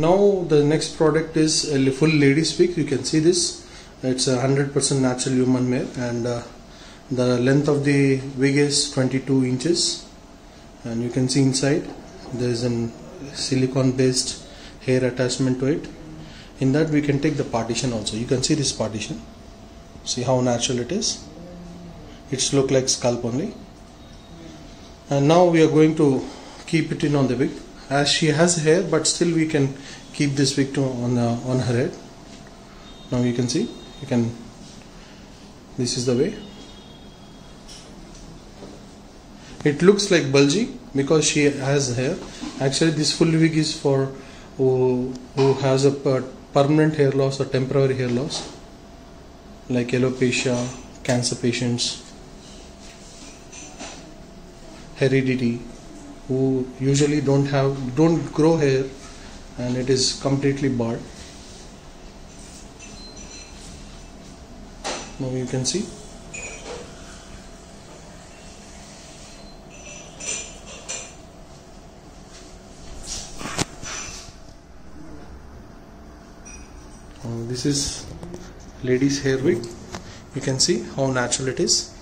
now the next product is a full ladies wig you can see this. It's a 100% natural human hair and uh, the length of the wig is 22 inches. And you can see inside there is a silicone based hair attachment to it. In that we can take the partition also. You can see this partition. See how natural it is? It's look like scalp only. And now we are going to keep it in on the wig as she has hair but still we can keep this wig to on the, on her head. Now you can see you can this is the way. It looks like bulgy because she has hair. Actually this full wig is for who, who has a per- permanent hair loss or temporary hair loss. Like alopecia cancer patients heredity who usually don't have don't grow hair and it is completely bald now you can see. Uh, this is ladies hair wig. You can see how natural it is